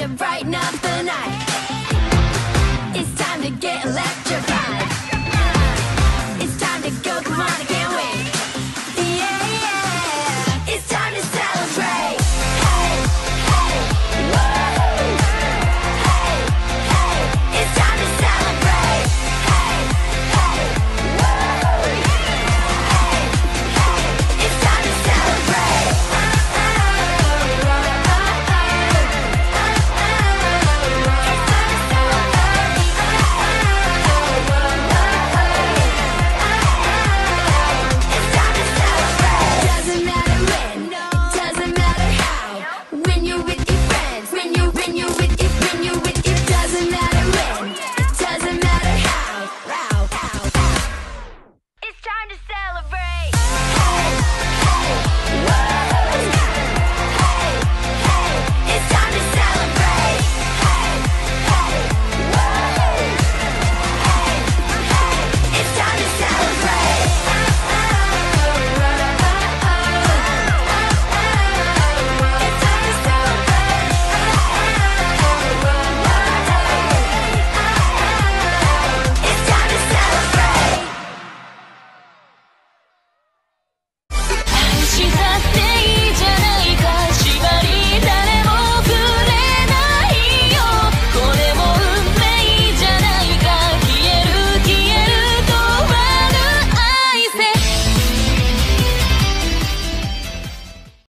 it right now. when you're with